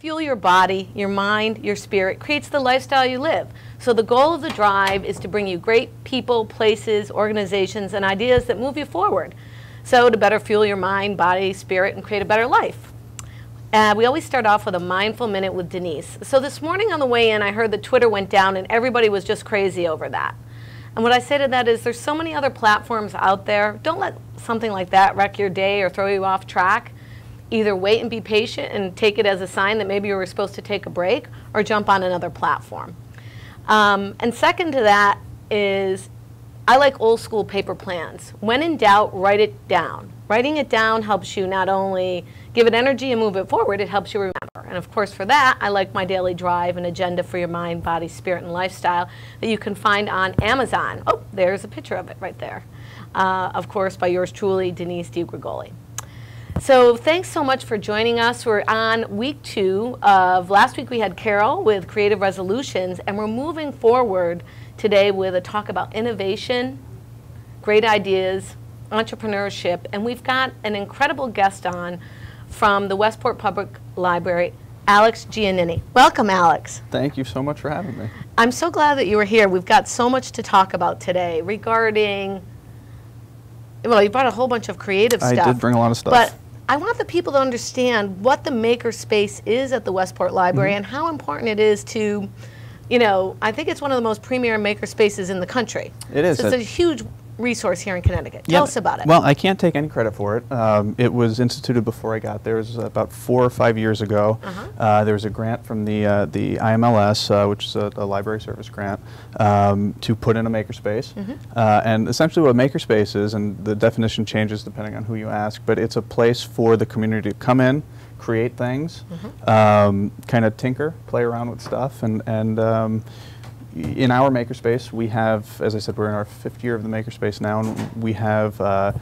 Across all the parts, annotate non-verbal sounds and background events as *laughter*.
Fuel your body, your mind, your spirit creates the lifestyle you live. So the goal of the drive is to bring you great people, places, organizations, and ideas that move you forward. So to better fuel your mind, body, spirit, and create a better life. Uh, we always start off with a mindful minute with Denise. So this morning on the way in, I heard that Twitter went down and everybody was just crazy over that. And what I say to that is there's so many other platforms out there. Don't let something like that wreck your day or throw you off track. Either wait and be patient and take it as a sign that maybe you were supposed to take a break or jump on another platform. Um, and second to that is I like old school paper plans. When in doubt, write it down. Writing it down helps you not only give it energy and move it forward, it helps you remember. And of course, for that, I like my daily drive and agenda for your mind, body, spirit, and lifestyle that you can find on Amazon. Oh, there's a picture of it right there. Uh, of course, by yours truly, Denise DiGrigoli. So thanks so much for joining us. We're on week two of last week we had Carol with Creative Resolutions, and we're moving forward today with a talk about innovation, great ideas, entrepreneurship, and we've got an incredible guest on from the Westport Public Library, Alex Giannini. Welcome, Alex. Thank you so much for having me. I'm so glad that you were here. We've got so much to talk about today regarding, well, you brought a whole bunch of creative I stuff. I did bring a lot of stuff. But I want the people to understand what the maker space is at the Westport Library Mm-hmm. and how important it is to, you know, I think it's one of the most premier maker spaces in the country. It is. So it's It- a huge resource here in Connecticut. Yeah, Tell us about it. Well, I can't take any credit for it. Um, it was instituted before I got there. It was about four or five years ago. Uh-huh. Uh, there was a grant from the uh, the IMLS, uh, which is a, a library service grant, um, to put in a makerspace. Mm-hmm. Uh, and essentially, what a makerspace is, and the definition changes depending on who you ask, but it's a place for the community to come in, create things, Mm-hmm. um, kind of tinker, play around with stuff, and and um, in our makerspace, we have, as I said, we're in our fifth year of the makerspace now, and we have uh,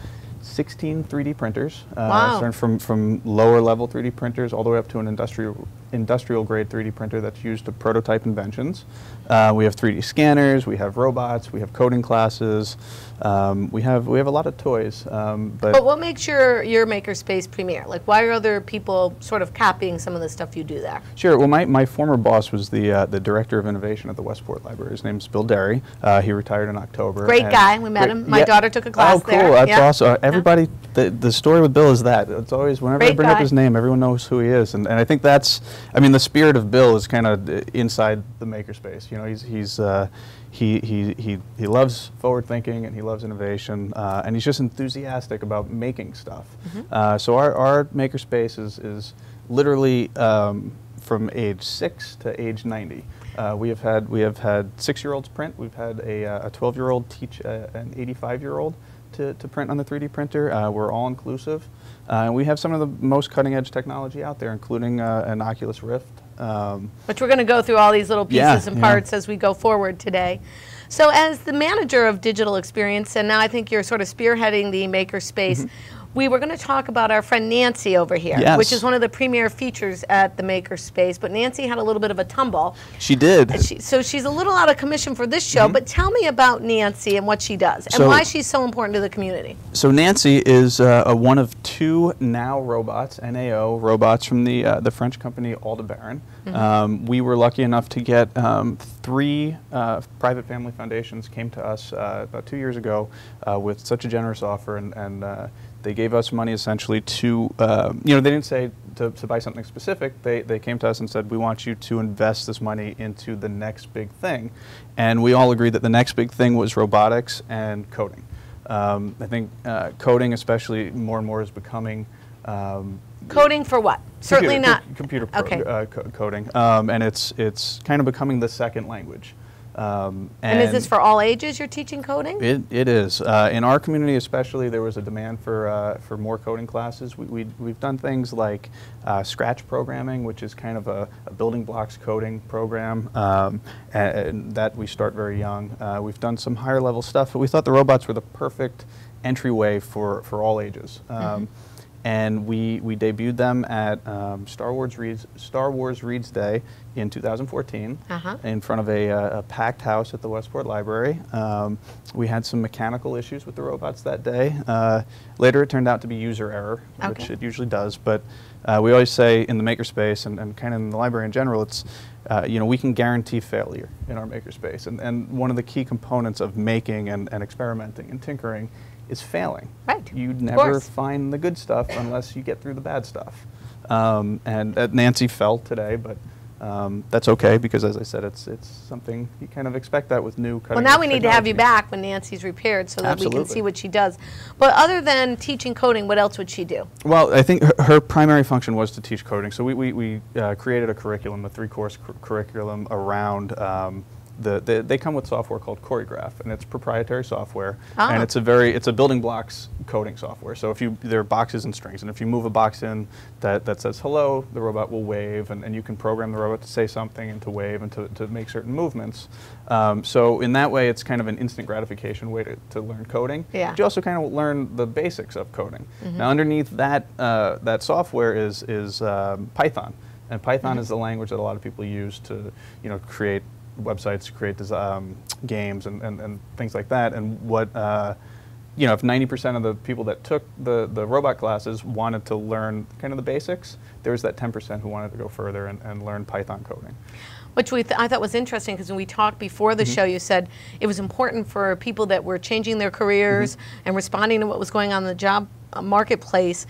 16 3D printers, uh, Wow. starting from from lower level 3D printers all the way up to an industrial industrial grade 3D printer that's used to prototype inventions. Uh, we have 3D scanners, we have robots, we have coding classes, um, we have we have a lot of toys, um, but, but what makes your, your maker space premier? Like, why are other people sort of copying some of the stuff you do there? Sure. Well, my, my former boss was the uh, the director of innovation at the Westport Library. His name's Bill Derry. Uh, he retired in October. Great guy. We met Great- him. My daughter took a class oh, cool. there. That's Yeah. awesome. Uh, Everybody, the, the story with Bill is that it's always whenever I bring guy. up his name, everyone knows who he is, and, and I think that's, I mean, the spirit of Bill is kind of inside the makerspace. You know, he's he's. Uh, he, he, he, he loves forward thinking and he loves innovation uh, and he's just enthusiastic about making stuff. Mm-hmm. Uh, so our, our makerspace is, is literally um, from age six to age 90. Uh, we have had we have had six-year-olds print. We've had a uh, a 12-year-old teach uh, an 85-year-old to, to print on the 3D printer. Uh, we're all inclusive, uh, and we have some of the most cutting-edge technology out there, including uh, an Oculus Rift. Um, Which we're going to go through all these little pieces Yeah, and yeah. parts as we go forward today. So, as the manager of digital experience, and now I think you're sort of spearheading the maker space, we were going to talk about our friend Nancy over here. Yes. which is one of the premier features at the Makerspace. But Nancy had a little bit of a tumble. she did. She, so she's a little out of commission for this show, but tell me about Nancy and what she does and. So- why she's so important to the community. So Nancy is uh, a one of two now robots, NAO robots from the uh, the French company Aldebaran. Um, we were lucky enough to get um, three uh, private family foundations came to us uh, about two years ago uh, with such a generous offer, and, and uh, they gave us money essentially to uh, you know they didn't say to, to buy something specific. They they came to us and said we want you to invest this money into the next big thing, and we all agreed that the next big thing was robotics and coding. Um, I think uh, coding, especially more and more, is becoming um, Coding for what? Certainly computer, not. com- computer pro- Okay. uh, co- coding, um, and it's it's kind of becoming the second language. Um, And, is this for all ages you're teaching coding? It, it is. Uh, in our community especially, there was a demand for, uh, for more coding classes. We, we, we've done things like uh, Scratch programming, which is kind of a, a building blocks coding program, um, and, and that we start very young. Uh, we've done some higher level stuff, but we thought the robots were the perfect entryway for, for all ages. Um, and we, we debuted them at um, Star Wars Reads Star Wars Reads Day in 2014 Uh-huh. in front of a, uh, a packed house at the Westport Library. Um, we had some mechanical issues with the robots that day. Uh, later, it turned out to be user error, which it usually does. But uh, we always say in the makerspace and, and kind of in the library in general, it's uh, you know we can guarantee failure in our makerspace, and, and one of the key components of making and, and experimenting and tinkering is failing. Right, You'd never course. find the good stuff unless you get through the bad stuff. Um, and uh, Nancy fell today, but um, that's okay because, as I said, it's it's something you kind of expect that with new. Well, now we need to have you back when Nancy's repaired so that we can see what she does. But other than teaching coding, what else would she do? Well, I think her, her primary function was to teach coding. So we, we, we uh, created a curriculum, a three-course cur- curriculum around um, the, the. They come with software called Choregraphe, and it's proprietary software, Ah. and it's a very it's a building blocks coding software. So if you there are boxes and strings, and if you move a box in that, that says hello, the robot will wave, and, and you can program the robot to say something and to wave and to, to make certain movements. Um, so in that way, it's kind of an instant gratification way to, to learn coding. Yeah. But you also kind of learn the basics of coding. Now, underneath that uh, that software is is um, Python, and Python is the language that a lot of people use to you know create websites, to create um, games, and, and, and things like that. And what uh, you know, if 90% of the people that took the, the robot classes wanted to learn kind of the basics, there was that 10% who wanted to go further and, and learn Python coding. Which we th- I thought was interesting because when we talked before the show, you said it was important for people that were changing their careers and responding to what was going on in the job uh, marketplace.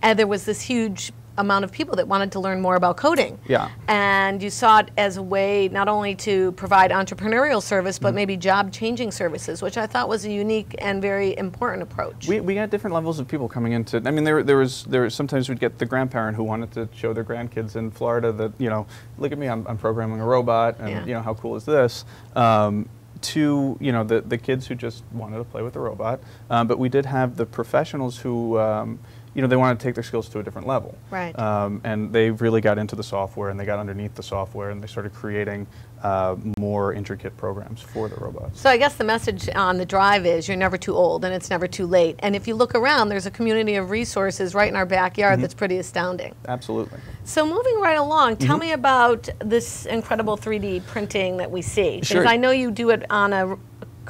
And there was this huge amount of people that wanted to learn more about coding. Yeah. And you saw it as a way not only to provide entrepreneurial service, but maybe job changing services, which I thought was a unique and very important approach. We, we got different levels of people coming into. I mean, there, there was there was sometimes we'd get the grandparent who wanted to show their grandkids in Florida that you know, look at me, I'm, I'm programming a robot, and Yeah. you know how cool is this. Um, to you know the the kids who just wanted to play with the robot, um, but we did have the professionals who. Um, you know, they wanted to take their skills to a different level. Right. Um, and they really got into the software and they got underneath the software and they started creating uh, more intricate programs for the robots. So I guess the message on the drive is you're never too old and it's never too late. And if you look around, there's a community of resources right in our backyard Mm-hmm. that's pretty astounding. Absolutely. So moving right along, tell Mm-hmm. me about this incredible 3D printing that we see. Because Sure. I know you do it on a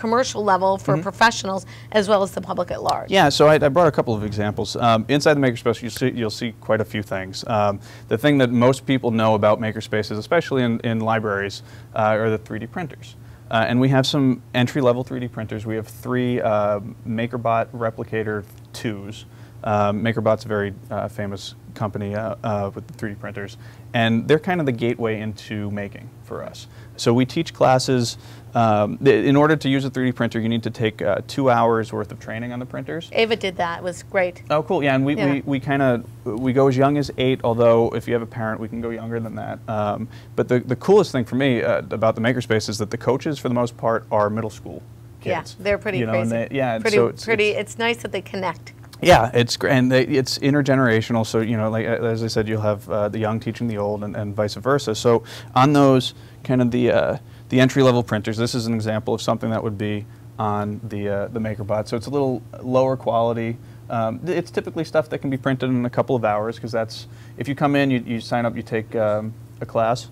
commercial level for Mm-hmm. professionals as well as the public at large. Yeah, so I, I brought a couple of examples. Um, inside the Makerspace, you'll see, you'll see quite a few things. Um, the thing that most people know about Makerspaces, especially in, in libraries, uh, are the 3D printers. Uh, and we have some entry-level 3D printers. We have three uh, MakerBot Replicator 2s. Um, MakerBot's a very uh, famous company uh, uh, with 3D printers, and they're kind of the gateway into making for us. So we teach classes. Um, th- in order to use a 3D printer, you need to take uh, two hours worth of training on the printers. Ava did that. It was great. Oh, cool. Yeah, and we, Yeah. we, we kind of we go as young as eight. Although if you have a parent, we can go younger than that. Um, but the, the coolest thing for me uh, about the makerspace is that the coaches, for the most part, are middle school kids. Yeah, they're pretty you know, crazy. They, yeah, pretty, so it's, pretty. it's- It's, nice that they connect. Yeah, it's and they, it's intergenerational. So you know, like as I said, you'll have uh, the young teaching the old, and, and vice versa. So on those kind of the uh, the entry level printers, this is an example of something that would be on the uh, the MakerBot. So it's a little lower quality. Um, it's typically stuff that can be printed in a couple of hours because that's if you come in, you, you sign up, you take um, a class.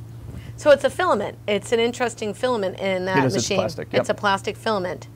So it's a filament. It's an interesting filament in that It is, it's machine. plastic, yep. It's a plastic filament.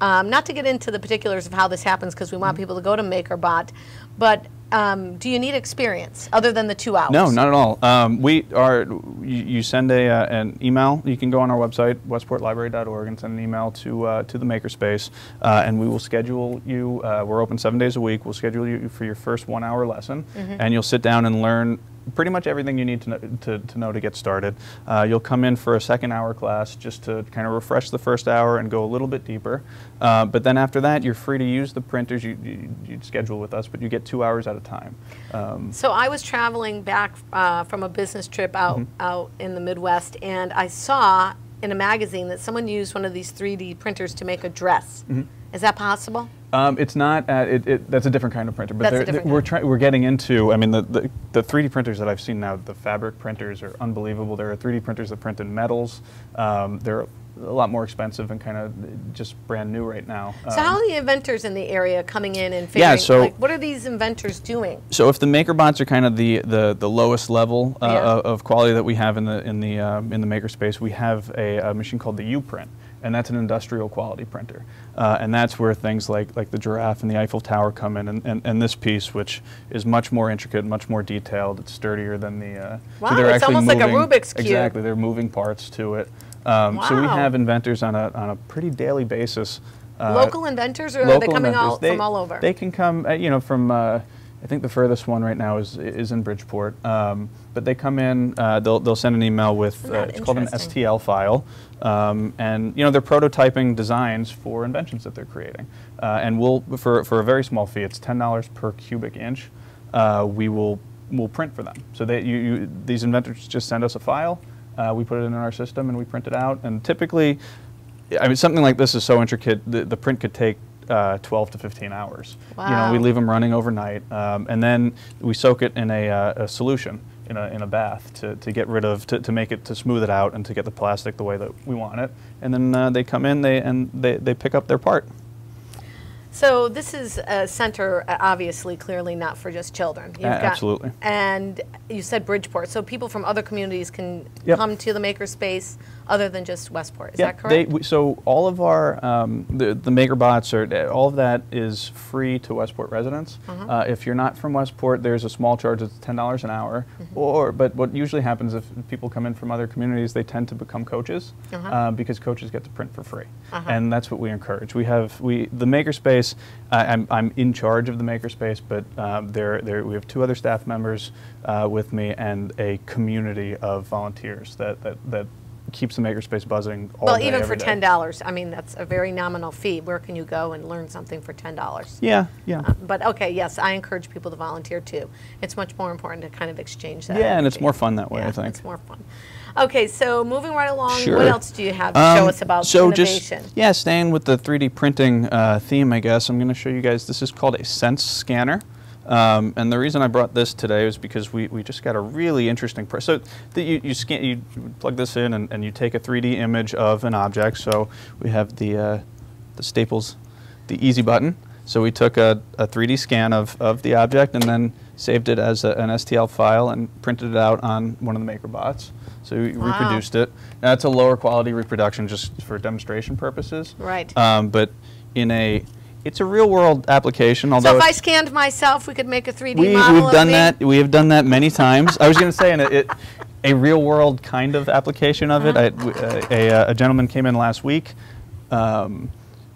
Um, not to get into the particulars of how this happens because we want Mm-hmm. people to go to MakerBot, but um, do you need experience other than the two hours? No, not at all. Um, we are. You, you send a uh, an email. You can go on our website westportlibrary.org and send an email to uh, to the Makerspace, uh, and we will schedule you. Uh, we're open seven days a week. We'll schedule you for your first one hour lesson, and you'll sit down and learn pretty much everything you need to know to, to, know to get started. Uh, you'll come in for a second hour class just to kind of refresh the first hour and go a little bit deeper. Uh, but then after that, you're free to use the printers you, you, you schedule with us, but you get two hours at a time. Um, So I was traveling back uh, from a business trip out Mm-hmm. out in the Midwest, and I saw in a magazine that someone used one of these 3D printers to make a dress. Mm-hmm. Is that possible? Um, it's not. Uh, it, it, that's a different kind of printer. But That's a they're- we're trying. We're getting into. I mean, the, the the 3D printers that I've seen now, the fabric printers are unbelievable. There are 3D printers that print in metals. Um, there are a lot more expensive and kind of just brand new right now. So how are the inventors in the area coming in and Um, Yeah, figuring, so- like, what are these inventors doing? So if the MakerBots are kind of the, the, the lowest level uh, Yeah. of, of quality that we have in the in the um, in the makerspace, we have a, a machine called the uPrint, and that's an industrial quality printer, uh, and that's where things like like the giraffe and the Eiffel Tower come in, and, and, and this piece, which is much more intricate, much more detailed, it's sturdier than the. Uh, Wow, so they're it's almost like a Rubik's Cube. Exactly, they're moving parts to it. Um, So we have inventors on a on a pretty daily basis. uh, Local inventors, or are they coming all. They- from all over? They can come, uh, you know, from. Uh, I think the furthest one right now is is in Bridgeport. Um, but they come in. Uh, they'll they'll send an email with. Uh, it's called an? STL file, um, and you know they're prototyping designs for inventions that they're creating. Uh, and we'll for for a very small fee. It's ten dollars per cubic inch. Uh, we will will print for them. So they you, you these inventors just send us a file. Uh, we put it in our system and we print it out. And typically, I mean, something like this is so intricate, the, the print could take uh, 12 to 15 hours. You know, we leave them running overnight, um, and then we soak it in a, uh, a solution in a, in a bath to, to get rid of, to, to make it, to smooth it out and to get the plastic the way that we want it. And then uh, they come in, they, and they, they pick up their part. So this is a center, uh, obviously, clearly not for just children. You've absolutely. And you said Bridgeport, so people from other communities can Yep. come to the makerspace other than just Westport. Is Yeah, that correct? They, so all of our um, the the MakerBots are all of that is free to Westport residents. Uh-huh. Uh, if you're not from Westport, there's a small charge. It's ten dollars an hour. Mm-hmm. Or but what usually happens if people come in from other communities, they tend to become coaches Uh-huh. uh, because coaches get to print for free, Uh-huh. and that's what we encourage. We have we the Makerspace. I I'm I'm in charge of the Makerspace, but um, there there we have two other staff members uh, with me and a community of volunteers that that that keeps the makerspace buzzing all the time. well, day, even for every day. ten dollars, I mean that's a very nominal fee. Where can you go and learn something for ten dollars? Yeah, yeah. But okay, yes, I encourage people to volunteer too. It's much more important to kind of exchange that. Yeah, and it's energy. more fun that way, I Yeah, think. It's more fun. Okay, so moving right along, Sure. what else do you have to show Um, us about so innovation? just yeah, staying with the 3D printing uh, theme, I guess I'm going to show you guys. This is called a Sense scanner. Um, and the reason I brought this today is because we, we just got a really interesting. press. so the, you, you scan you plug this in and, and you take a 3D image of an object. So we have the uh, the Staples, the Easy button. So we took a, a 3D scan of, of the object and then saved it as a, an STL file and printed it out on one of the MakerBots. So we Wow. reproduced it. Now it's a lower quality reproduction just for demonstration purposes. Right. Um, but in a, it's a real world application. Although So if I scanned myself, we could make a 3D we, model we've done me? that. We have done that many times. I was going to say, in a, it, a real world kind of application of it. I, Uh-huh. uh, a, a, a gentleman came in last week um,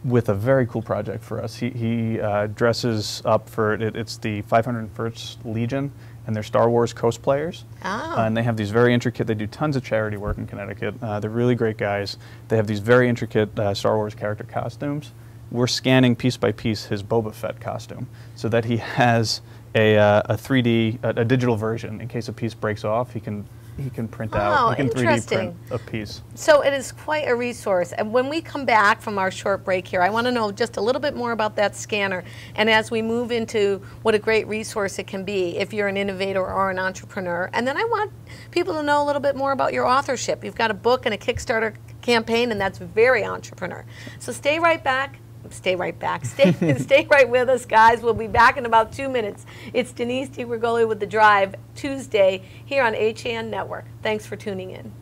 with a very cool project for us. He, he uh, dresses up for it, it's the 501st Legion, and they're Star Wars cosplayers. Oh. Uh, and they have these very intricate. They do tons of charity work in Connecticut. Uh, they're really great guys. They have these very intricate uh, Star Wars character costumes. We're scanning piece by piece his Boba Fett costume so that he has a, uh, a 3D, a, a digital version. In case a piece breaks off, he can he can print Oh, out. He can 3D interesting. print a piece. So it is quite a resource. And when we come back from our short break here, I want to know just a little bit more about that scanner. And as we move into what a great resource it can be if you're an innovator or an entrepreneur. And then I want people to know a little bit more about your authorship. You've got a book and a Kickstarter campaign, and that's very entrepreneur. So stay right back. Stay right back. *laughs* Stay, stay right with us, guys. We'll be back in about two minutes. It's Denise DiGrigoli with The Drive, Tuesday, here on HAN Network. Thanks for tuning in.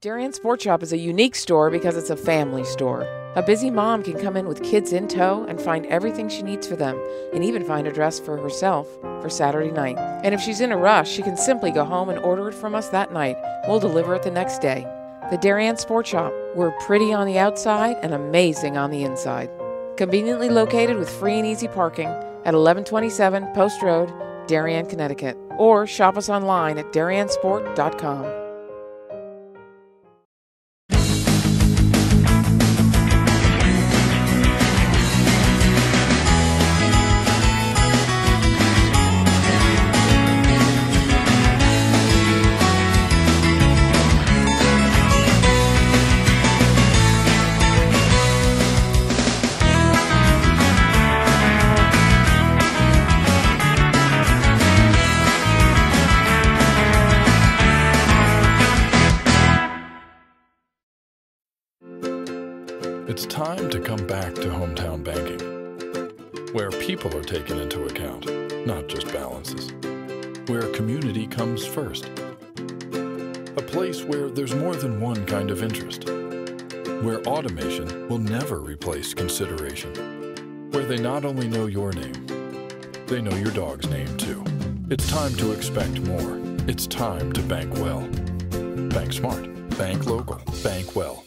Darien Sport Shop is a unique store because it's a family store. A busy mom can come in with kids in tow and find everything she needs for them, and even find a dress for herself for Saturday night. And if she's in a rush, she can simply go home and order it from us that night. We'll deliver it the next day. The Darien Sport Shop. We're pretty on the outside and amazing on the inside. Conveniently located with free and easy parking at 1127 Post Road, Darien, Connecticut. Or shop us online at dariensport.com. time to come back to hometown banking, where people are taken into account, not just balances, where community comes first, a place where there's more than one kind of interest, where automation will never replace consideration, where they not only know your name, they know your dog's name too. It's time to expect more. It's time to bank well. Bank smart. Bank local. Bank well.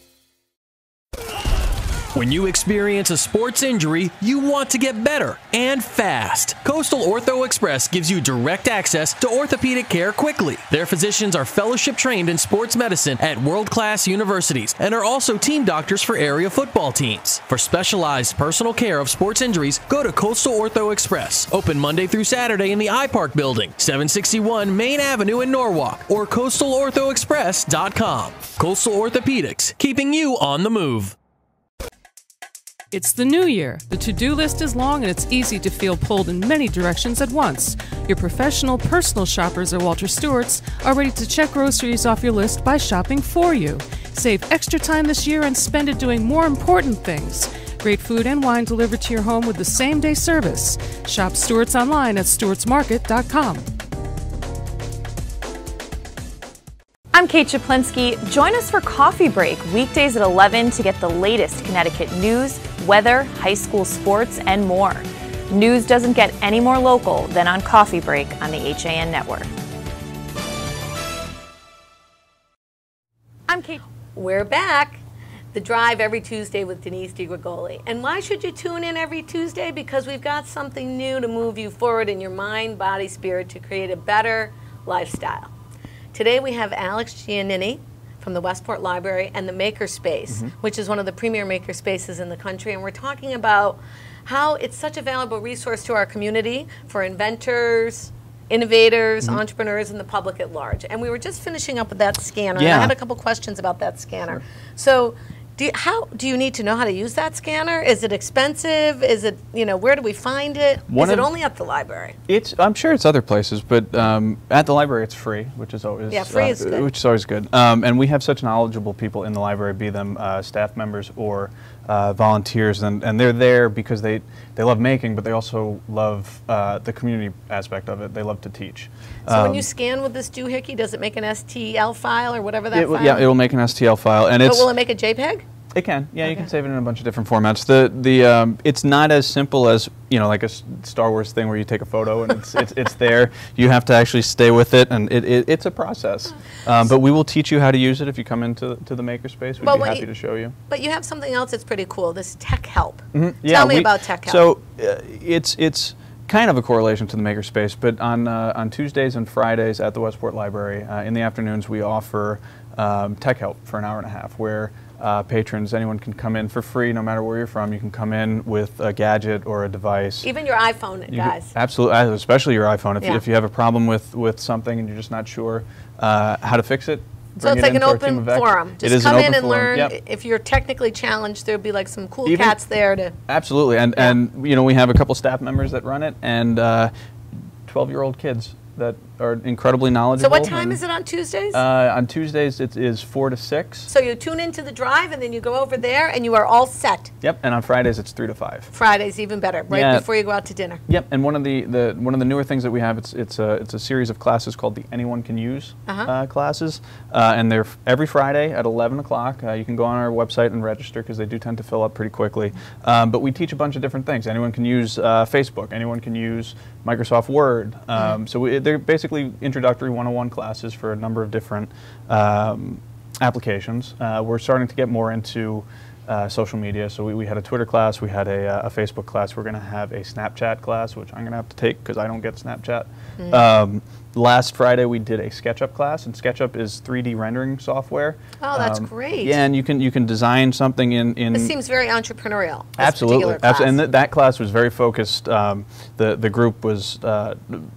When you experience a sports injury, you want to get better and fast. Coastal Ortho Express gives you direct access to orthopedic care quickly. Their physicians are fellowship trained in sports medicine at world class universities and are also team doctors for area football teams. For specialized personal care of sports injuries, go to Coastal Ortho Express, open Monday through Saturday in the iPark building, 761 Main Avenue in Norwalk, or coastalorthoexpress.com. Coastal Orthopedics, keeping you on the move. It's the new year. The to do list is long and it's easy to feel pulled in many directions at once. Your professional, personal shoppers at Walter Stewart's are ready to check groceries off your list by shopping for you. Save extra time this year and spend it doing more important things. Great food and wine delivered to your home with the same day service. Shop Stewart's online at stewartsmarket.com. I'm Kate Chaplinsky. Join us for Coffee Break weekdays at 11 to get the latest Connecticut news, weather, high school sports, and more. News doesn't get any more local than on Coffee Break on the HAN network. I'm Kate. We're back. The Drive every Tuesday with Denise DiGrigoli. And why should you tune in every Tuesday? Because we've got something new to move you forward in your mind, body, spirit to create a better lifestyle. Today we have Alex Giannini from the Westport Library and the Makerspace, Mm-hmm. which is one of the premier maker spaces in the country. And we're talking about how it's such a valuable resource to our community for inventors, innovators, Mm-hmm. entrepreneurs, and the public at large. And we were just finishing up with that scanner. And Yeah. I had a couple questions about that scanner. So, do you, how do you need to know how to use that scanner? Is it expensive? Is it you know where do we find it? Is One it of- only at the library? It's. I'm sure it's other places, but um, at the library it's free, which is always Yeah, free uh, is good. which is always good. Um, and we have such knowledgeable people in the library, be them uh, staff members or uh, volunteers, and, and they're there because they they love making, but they also love uh, the community aspect of it. They love to teach. So when Um, you scan with this doohickey, does it make an STL file or whatever that it will- file? yeah, it will make an STL file, and But it's will it make a JPEG? It can, yeah. You can save it in a bunch of different formats. The the um, it's not as simple as you know like a Star Wars thing where you take a photo and it's it's, it's there. You have to actually stay with it, and it, it it's a process. Um, but we will teach you how to use it if you come into to the makerspace. We'd But be happy you- to show you. But you have something else that's pretty cool. This tech help. Yeah, Tell me we- about tech help. So uh, it's it's kind of a correlation to the makerspace, but on uh, on Tuesdays and Fridays at the Westport Library uh, in the afternoons we offer um, tech help for an hour and a half, where uh, patrons anyone can come in for free, no matter where you're from. You can come in with a gadget or a device. Even your iPhone, You guys. can- absolutely, uh, especially your iPhone. If, Yeah. you, if you have a problem with, with something and you're just not sure uh, how to fix it, So it's it like an into our team open forum. Just come in and forum, learn. yep. If you're technically challenged, there'll be like some cool Even- cats there to. Absolutely, and Yeah. and you know we have a couple staff members that run it, and twelve-year-old kids that are incredibly knowledgeable. So what time is it on Tuesdays? Uh, on Tuesdays it is four to six. so you tune into the drive and then you go over there and you are all set. Yep, and on Fridays it's three to five. Fridays even better, right Yeah. before you go out to dinner. Yep, and one of the, the one of the newer things that we have it's it's a it's a series of classes called the Anyone Can Use Uh-huh. uh, classes, uh, and they're every Friday at 11 o'clock. Uh, you can go on our website and register because they do tend to fill up pretty quickly. Um, but we teach a bunch of different things. Anyone can use uh, Facebook. Anyone can use Microsoft Word. Um, So we, they're basically introductory 101 classes for a number of different um, applications. Uh, we're starting to get more into uh, social media. So we, we had a Twitter class, we had a, uh, a Facebook class. We're going to have a Snapchat class, which I'm going to have to take because I don't get Snapchat. Mm. Um, last Friday we did a SketchUp class, and SketchUp is 3D rendering software. Oh, that's Um, great. Yeah, and you can you can design something in in. This seems very entrepreneurial. Absolutely, particular Abs- and th- that class was very focused. Um, the the group was uh,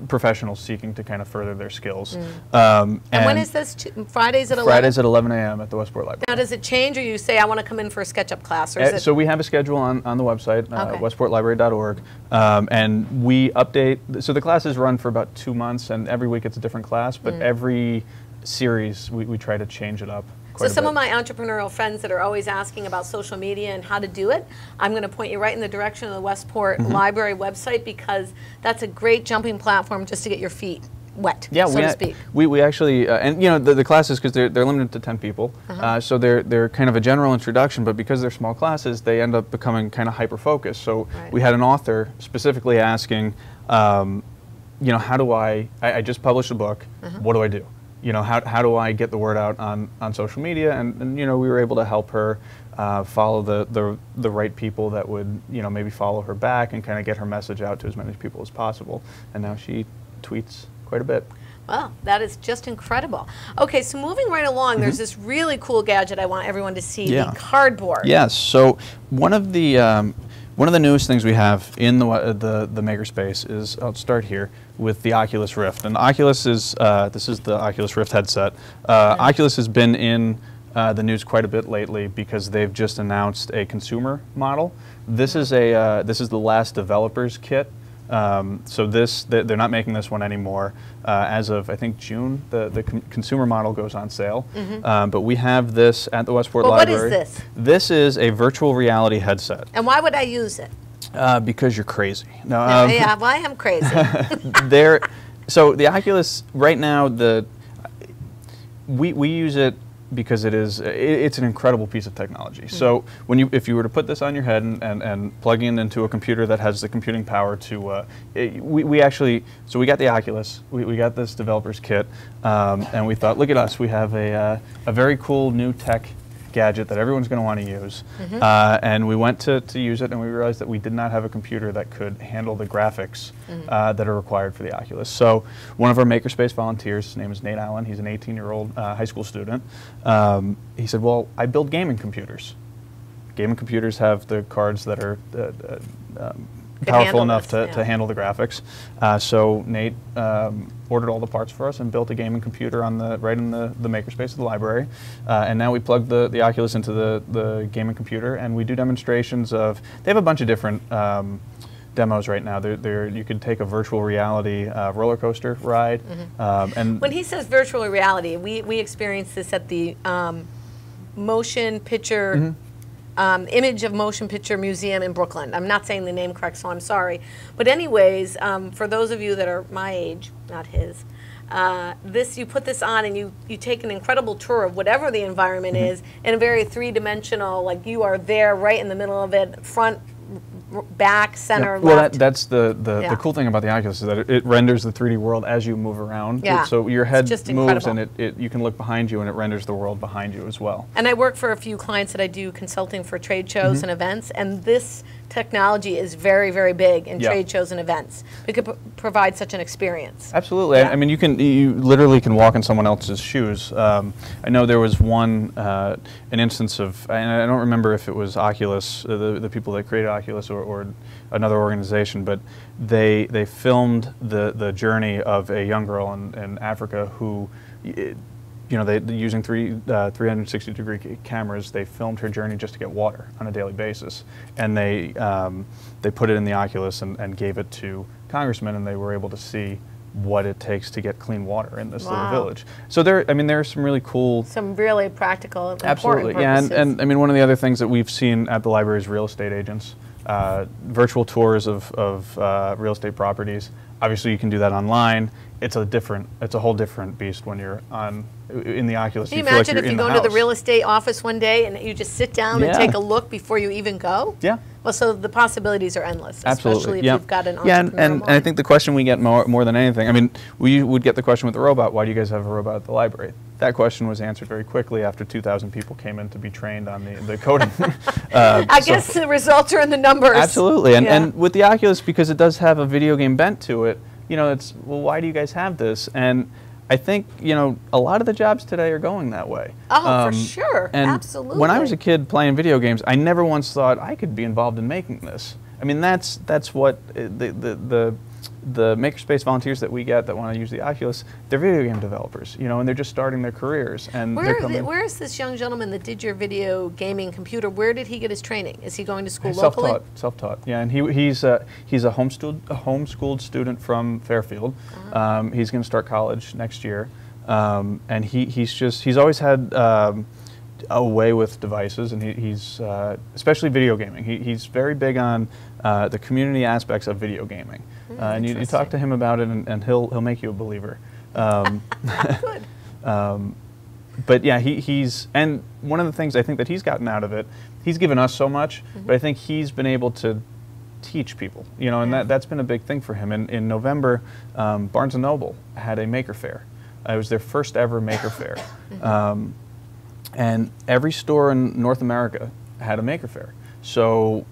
professionals seeking to kind of further their skills. Um, and when is this? Fridays at 11? Fridays at 11 a.m. at the Westport Library. Now, does it change or you say, I want to come in for a SketchUp class? Or is Uh, it, So we have a schedule on, on the website, uh, Okay. westportlibrary.org, um, and we update. So the classes run for about two months, and every week it's a different class. Mm. But every series, we, we try to change it up. So some bit. of my entrepreneurial friends that are always asking about social media and how to do it, I'm going to point you right in the direction of the Westport Mm-hmm. Library website because that's a great jumping platform just to get your feet wet, Yeah, so we, to speak. we we actually uh, and you know the, the classes because they're they're limited to ten people, Uh-huh. uh, so they're they're kind of a general introduction. But because they're small classes, they end up becoming kind of hyper focused. So Right. we had an author specifically asking, um, you know, how do I, I? I just published a book. Uh-huh. What do I do? You know, how, how do I get the word out on, on social media? And, and you know, we were able to help her uh, follow the, the the right people that would you know maybe follow her back and kind of get her message out to as many people as possible. And now she tweets quite a bit. Wow, that is just incredible. Okay, so moving right along, there's this really cool gadget I want everyone to see Mm-hmm. Yeah. the cardboard. Yes. So one of the um, one of the newest things we have in the the the makerspace is I'll start here with the Oculus Rift. And Oculus is uh, this is the Oculus Rift headset. Uh, Oculus has been in uh, the news quite a bit lately because they've just announced a consumer model. This is a uh, this is the last developers kit. Um, so this they- they're not making this one anymore. Uh, as of I think June, the the con- consumer model goes on sale. Um, but we have this at the Westport But what is Library. this? This is a virtual reality headset And why would I use it? uh, because you're crazy. No, No, um, yeah, well, I am crazy. *laughs* *laughs* there. So the Oculus right now, the we we use it because it is it's an incredible piece of technology. So when you if you were to put this on your head and, and, and plug in into a computer that has the computing power to uh, it, we, we actually so we got the Oculus we, we got this developers kit um, and we thought look at us we have a uh, a very cool new tech gadget that everyone's going to want to use. Uh, and we went to, to use it and we realized that we did not have a computer that could handle the graphics uh, that are required for the Oculus. So one of our Makerspace volunteers, his name is Nate Allen, he's an 18 year old uh, high school student. Um, he said, Well, I build gaming computers. Gaming computers have the cards that are um, powerful enough this, to, yeah. to handle the graphics. Uh, so Nate um, ordered all the parts for us and built a gaming computer on the right in the, the makerspace of the library. Uh, and now we plug the, the Oculus into the, the gaming computer and we do demonstrations of, they have a bunch of different um, demos right now. They're, they're, you could take a virtual reality uh, roller coaster ride. Um, and when he says virtual reality, we, we experienced this at the um, Motion Picture, Mm-hmm. Um, Image of Motion Picture Museum in Brooklyn. I'm not saying the name correct, so I'm sorry. But, anyways, um, for those of you that are my age, not his, uh, this you put this on and you, you take an incredible tour of whatever the environment Mm-hmm. is in a very three dimensional, like you are there right in the middle of it, front, back, center, well, left. that, that's the, the, Yeah. the cool thing about the Oculus is that it, it renders the 3D world as you move around. Yeah. So your head just moves incredible. and it, it, you can look behind you and it renders the world behind you as well. And I work for a few clients that I do consulting for trade shows Mm-hmm. and events, and this technology is very, very big in Yeah. trade shows and events. We could provide such an experience. Absolutely. I- I mean, you can you literally can walk in someone else's shoes. Um, I know there was one uh, an instance of, and I don't remember if it was Oculus, uh, the the people that created Oculus, or, or another organization, but they they filmed the the journey of a young girl in, in Africa who. y- you know, they using three, uh, 360 degree cameras, they filmed her journey just to get water on a daily basis, and they um, they put it in the Oculus and, and gave it to congressmen, and they were able to see what it takes to get clean water in this Wow. little village. So there, I mean, there are some really cool. Some really practical, Absolutely, yeah, and, and I mean, one of the other things that we've seen at the library is real estate agents, uh, virtual tours of, of uh, real estate properties. Obviously, you can do that online. It's a different, it's a whole different beast when you're on in the Oculus. Can you feel like imagine you're if you go the into the real estate office one day and you just sit down and take a look before you even go? Yeah. Well, so the possibilities are endless, Absolutely. especially if yeah. you've got an yeah, and, and, and I think the question we get more, more than anything, I mean, we would get the question with the robot, why do you guys have a robot at the library? That question was answered very quickly after 2,000 people came in to be trained on the, the coding. *laughs* Uh, I so- guess the results are in the numbers. Absolutely, and, Yeah. and with the Oculus, because it does have a video game bent to it, you know, it's well, why do you guys have this? And I think you know a lot of the jobs today are going that way. Um, Oh, for sure. And when I was a kid playing video games, I never once thought I could be involved in making this. I mean, that's that's what uh, the the the, the makerspace volunteers that we get that want to use the Oculus, they're video game developers, you know, and they're just starting their careers and Where, the- where is this young gentleman that did your video gaming computer? Where did he get his training? Is he going to school locally? Self-taught, self-taught. Yeah, and he, he's uh, he's a homeschooled a homeschooled student from Fairfield. Uh-huh. Um, he's going to start college next year, um, and he, he's just he's always had um, away with devices, and he, he's uh, especially video gaming. He, he's very big on uh, the community aspects of video gaming, uh, and you, you talk to him about it, and, and he'll he'll make you a believer. Um, *laughs* Good. *laughs* um, but yeah, he, he's and one of the things I think that he's gotten out of it, he's given us so much, but I think he's been able to teach people, you know, and Yeah. that, that's been a big thing for him. In, in November, um, Barnes & Noble had a maker fair. It was their first ever maker *laughs* fair. Um, and every store in North America had a maker fair. So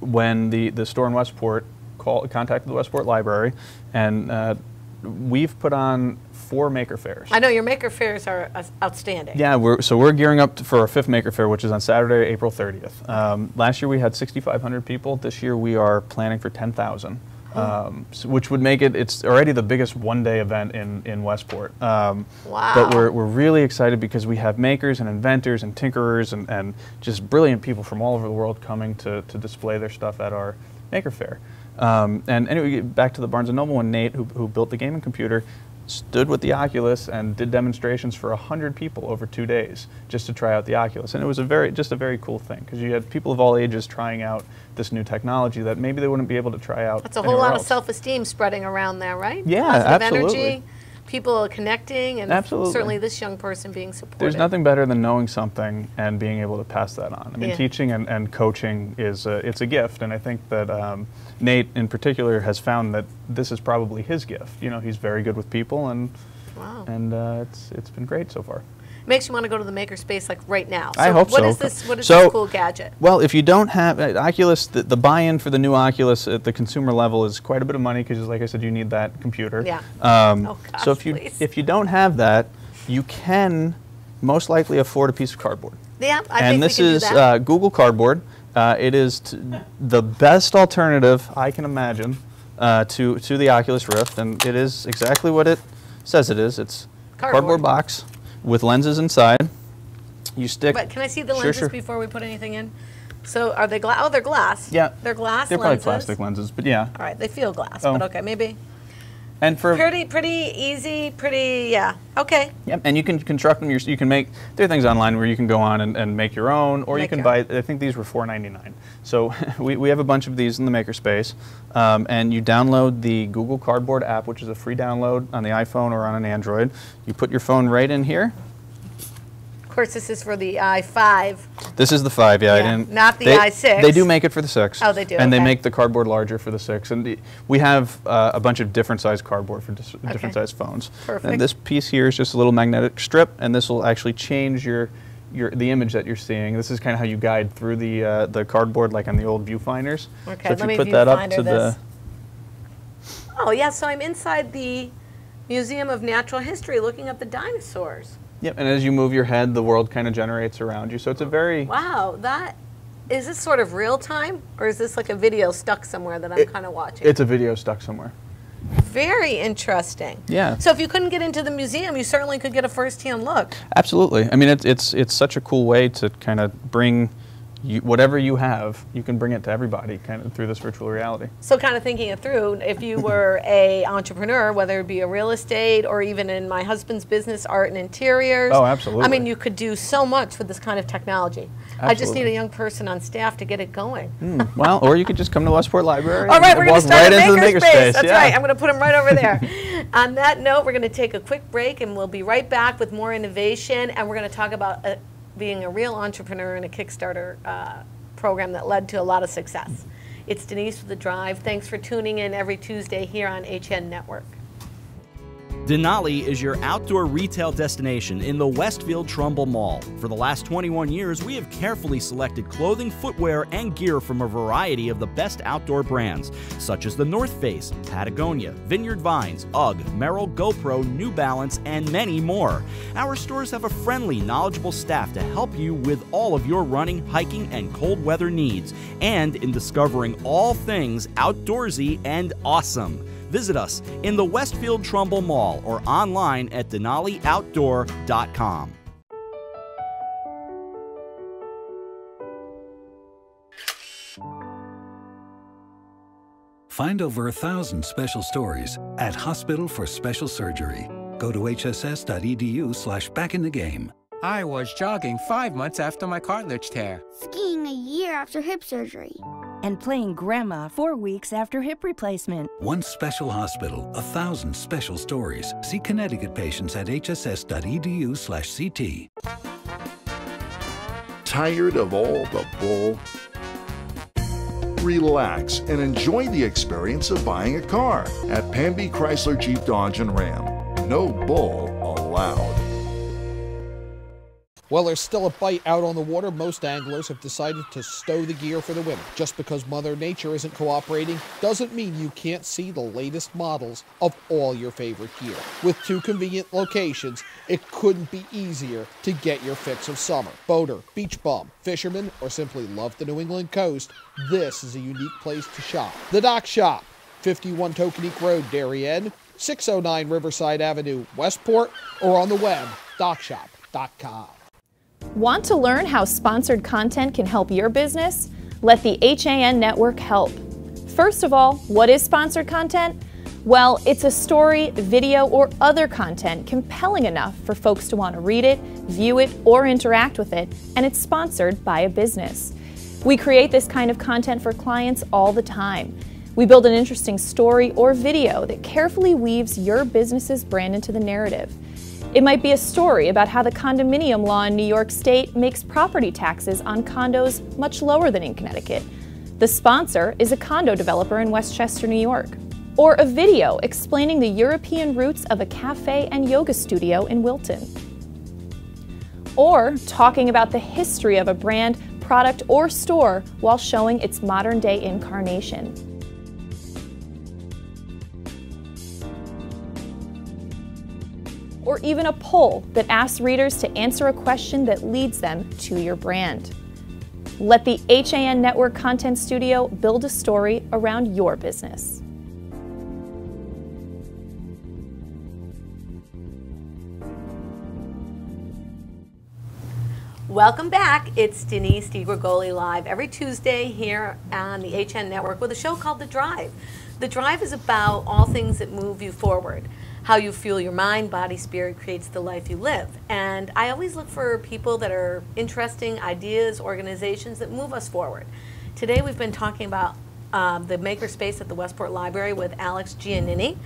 when the, the store in Westport call, contacted the Westport Library, and uh, we've put on four maker fairs. I know your maker fairs are uh, outstanding. Yeah, we're, so we're gearing up for our fifth Maker Fair, which is on Saturday, April 30th. Um, last year we had 6,500 people. This year we are planning for 10,000, um, so- which would make it, it's already the biggest one-day event in, in Westport. Um, Wow. But we're, we're really excited because we have makers and inventors and tinkerers and, and just brilliant people from all over the world coming to, to display their stuff at our Maker Fair. Um, and anyway, back to the Barnes & Noble one, Nate, who, who built the gaming computer, stood with the Oculus and did demonstrations for 100 people over two days just to try out the Oculus. And it was a very, just a very cool thing because you had people of all ages trying out this new technology that maybe they wouldn't be able to try out That's a whole lot of self-esteem spreading around there, right? Yeah, Positive absolutely. energy, people connecting, and Absolutely. certainly this young person being supported. There's nothing better than knowing something and being able to pass that on. I mean, Yeah. teaching and, and coaching is a, it's a gift, and I think that um, Nate in particular has found that this is probably his gift. You know, he's very good with people, and Wow. and uh, it's it's been great so far. Makes you want to go to the makerspace like right now. So I hope what so. is this? What is So- this cool gadget? Well, if you don't have uh, Oculus, the, the buy-in for the new Oculus at the consumer level is quite a bit of money because, like I said, you need that computer. Yeah. Um, Oh, gosh, so if you please. if you don't have that, you can most likely afford a piece of cardboard. Yeah, I and think this we can is do that. Uh, Google Cardboard. Uh, it is t- the best alternative I can imagine uh, to to the Oculus Rift, and it is exactly what it says it is. It's Cardboard. cardboard box with lenses inside. You stick. but can I see the Sure, lenses sure. before we put anything in? So are they glass? Oh, they're glass. Yeah. They're glass They're probably plastic lenses, but yeah. All right, they feel glass, Oh. but okay, maybe. And for Pretty, pretty easy, pretty, yeah. Okay. Yep, and you can construct them. You can make. There are things online where you can go on and, and make your own, or you can buy. I think these were $4.99. So *laughs* we, we have a bunch of these in the makerspace, um, and you download the Google Cardboard app, which is a free download on the iPhone or on an Android. You put your phone right in here. Of course, this is for the i5. This is the five, yeah. I Yeah, didn't. not the they, i6. They do make it for the six. Oh, they do, And they make the cardboard larger for the six. And the, we have uh, a bunch of different size cardboard for dis- different Okay. size phones. Perfect. And this piece here is just a little magnetic strip, and this will actually change your. Your, the image that you're seeing. This is kind of how you guide through the uh, the cardboard, like on the old viewfinders. Okay, so if let me you put that up to this. the Oh, yeah, so I'm inside the Museum of Natural History looking at the dinosaurs. Yep, and as you move your head, the world kind of generates around you. So it's a very Wow, that is this sort of real time or is this like a video stuck somewhere that I'm It- kind of watching? it's a video stuck somewhere. very interesting. Yeah. So if you couldn't get into the museum, you certainly could get a first-hand look. Absolutely. I mean, it's it's it's such a cool way to kind of bring you, whatever you have, you can bring it to everybody, kind of through this virtual reality. So kind of thinking it through, if you were *laughs* a entrepreneur, whether it be a real estate or even in my husband's business, art and interiors. Oh, absolutely. I mean, you could do so much with this kind of technology. I just need a young person on staff to get it going. Hmm, well, or you could just come to Westport Library. All right, we're going to start right a into the makerspace. makerspace. That's yeah. right. I'm going to put them right over there. *laughs* On that note, we're going to take a quick break, and we'll be right back with more innovation, and we're going to talk about uh, being a real entrepreneur in a Kickstarter uh, program that led to a lot of success. It's Denise with the Drive. Thanks for tuning in every Tuesday here on HN Network. Denali is your outdoor retail destination in the Westfield Trumbull Mall. For the last 21 years, we have carefully selected clothing, footwear, and gear from a variety of the best outdoor brands, such as the North Face, Patagonia, Vineyard Vines, UGG, Merrell, GoPro, New Balance, and many more. Our stores have a friendly, knowledgeable staff to help you with all of your running, hiking, and cold weather needs, and in discovering all things outdoorsy and awesome. Visit us in the Westfield Trumbull Mall or online at denalioutdoor.com. Find over a thousand special stories at Hospital for Special Surgery. Go to hss.edu slash back in the game. I was jogging five months after my cartilage tear. Skiing a year after hip surgery. And playing grandma four weeks after hip replacement. One special hospital, a thousand special stories. See Connecticut patients at hss.edu slash CT. Tired of all the bull? Relax and enjoy the experience of buying a car at Pamby Chrysler Jeep Dodge and Ram. No bull allowed. While there's still a bite out on the water, most anglers have decided to stow the gear for the winter. Just because Mother Nature isn't cooperating doesn't mean you can't see the latest models of all your favorite gear. With two convenient locations, it couldn't be easier to get your fix of summer. Boater, beach bum, fisherman, or simply love the New England coast, this is a unique place to shop. The Dock Shop, 51 Tokeneke Road, Darien, 609 Riverside Avenue, Westport, or on the web, dockshop.com. Want to learn how sponsored content can help your business? Let the HAN network help. First of all, what is sponsored content? Well, it's a story, video, or other content compelling enough for folks to want to read it, view it, or interact with it, and it's sponsored by a business. We create this kind of content for clients all the time. We build an interesting story or video that carefully weaves your business's brand into the narrative. It might be a story about how the condominium law in New York State makes property taxes on condos much lower than in Connecticut. The sponsor is a condo developer in Westchester, New York. Or a video explaining the European roots of a cafe and yoga studio in Wilton. Or talking about the history of a brand, product, or store while showing its modern day incarnation. Or even a poll that asks readers to answer a question that leads them to your brand. Let the HAN Network Content Studio build a story around your business. Welcome back. It's Denise DiGrigoli live every Tuesday here on the HN Network with a show called The Drive. The Drive is about all things that move you forward how you fuel your mind, body, spirit creates the life you live. And I always look for people that are interesting ideas, organizations that move us forward. Today we've been talking about um, the makerspace at the Westport Library with Alex Giannini.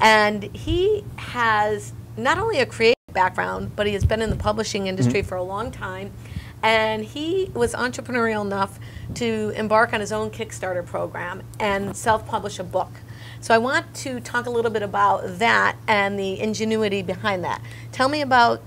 And he has not only a creative background, but he has been in the publishing industry mm -hmm. for a long time. And he was entrepreneurial enough to embark on his own Kickstarter program and self publish a book. So I want to talk a little bit about that and the ingenuity behind that. Tell me about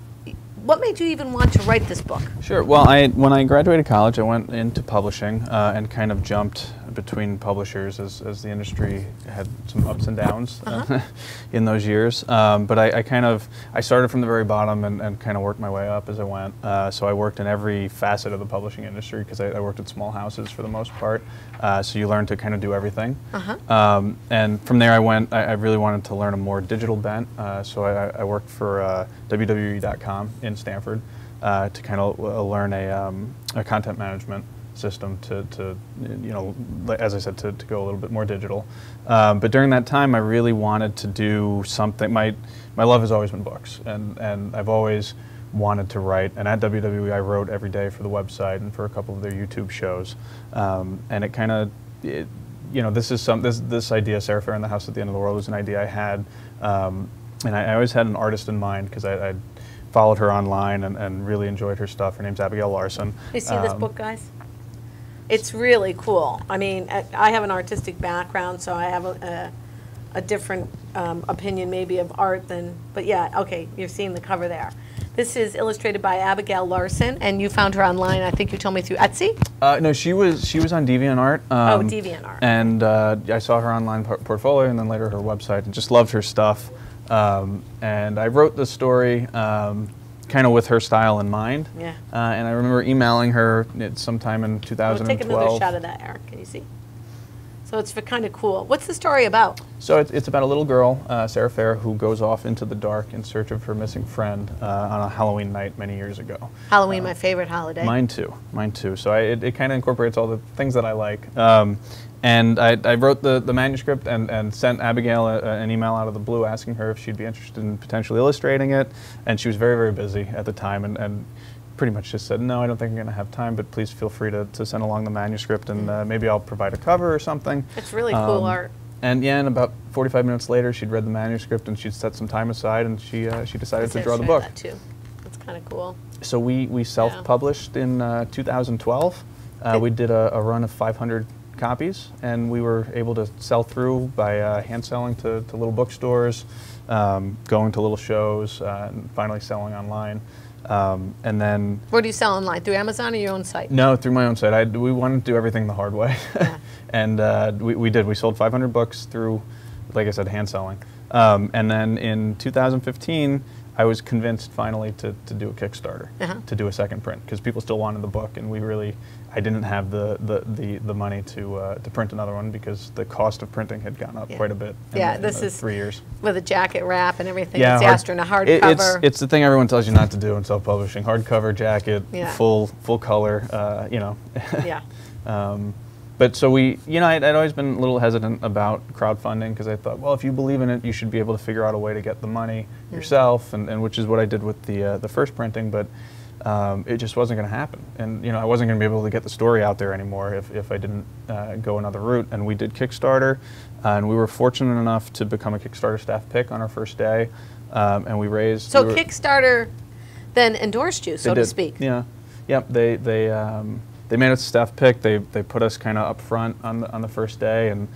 what made you even want to write this book? Sure. Well, I when I graduated college, I went into publishing uh, and kind of jumped between publishers as, as the industry had some ups and downs uh -huh. *laughs* in those years. Um, but I, I, kind of I started from the very bottom and, and kind of worked my way up as I went. Uh, so I worked in every facet of the publishing industry because I, I, worked at small houses for the most part. Uh, so you learn to kind of do everything. -huh. Um, and from there I went. I, I, really wanted to learn a more digital bent. Uh, so I, I, worked for uh, WWE.com in Stamford. Uh, to kind of learn a, um, a content management system to, to, you know, as I said, to, to go a little bit more digital. Um, but during that time, I really wanted to do something. My, my love has always been books, and, and I've always wanted to write. And at WWE, I wrote every day for the website and for a couple of their YouTube shows. Um, and it kind of, you know, this is some this this idea, Sarah Fair in the House at the End of the World, was an idea I had, um, and I, I, always had an artist in mind because I. I followed her online and, and, really enjoyed her stuff. Her name's Abigail Larson. You see this um, book, guys? It's really cool. I mean, I have an artistic background, so I have a, a, a different um, opinion maybe of art than, but yeah, okay, you're seeing the cover there. This is illustrated by Abigail Larson, and you found her online. I think you told me through Etsy. Uh, no, she was she was on DeviantArt. Um, oh, DeviantArt. And uh, I saw her online por portfolio, and then later her website, and just loved her stuff. Um, and I wrote the story. Um, kind of with her style in mind. Yeah. Uh, and I remember emailing her sometime in 2012. We'll take another shot of that, Eric. Can you see? So it's kind of cool. What's the story about? So it's, it's about a little girl, uh, Sarah Fair, who goes off into the dark in search of her missing friend uh, on a Halloween night many years ago. Halloween, my favorite holiday. Mine too, mine too. So I, it, it kind of incorporates all the things that I like. Um, and I, I wrote the, the manuscript and, and sent Abigail a, an email out of the blue asking her if she'd be interested in potentially illustrating it. And she was very, very busy at the time and, and pretty much just said, no, I don't think I'm going to have time, but please feel free to, to send along the manuscript and uh, maybe I'll provide a cover or something. It's really cool Um, art. And yeah, and about 45 minutes later, she'd read the manuscript and she'd set some time aside and she, uh, she decided to draw the book. That too. That's kind of cool. So we, we self-published in uh, 2012. Uh, we did a, a run of 500 copies, and we were able to sell through by uh, hand selling to, to little bookstores, um, going to little shows, uh, and finally selling online. Um, and then, Where do you sell online? Through Amazon or your own site? no, through my own site. I, we wanted to do everything the hard way. *laughs* and uh, we, we did. We sold 500 books through, like I said, hand selling. Um, and then in 2015, I was convinced finally to, to do a Kickstarter, Uh-huh. to do a second print, because people still wanted the book, and we really, I didn't have the, the, the, the money to, uh, to print another one because the cost of printing had gone up Yeah. quite a bit in, Yeah, the- in this is three years. with a jacket wrap and everything. Yeah, it's hard- in a it- it's, it's the thing everyone tells you not to do in self-publishing: hardcover jacket, Yeah. full full color. Uh, you know. Yeah. *laughs* um, but so we, you know, I'd, I'd always been a little hesitant about crowdfunding because I thought, well, if you believe in it, you should be able to figure out a way to get the money Mm. yourself, and, and which is what I did with the uh, the first printing, but. Um, it just wasn't going to happen, and you know I wasn't going to be able to get the story out there anymore if, if I didn't uh, go another route. And we did Kickstarter, and we were fortunate enough to become a Kickstarter staff pick on our first day, um, and we raised. so we were- Kickstarter then endorsed you, so to did. speak. Yeah, yep. They they um, they made us a staff pick. They they put us kind of up front on the on the first day, and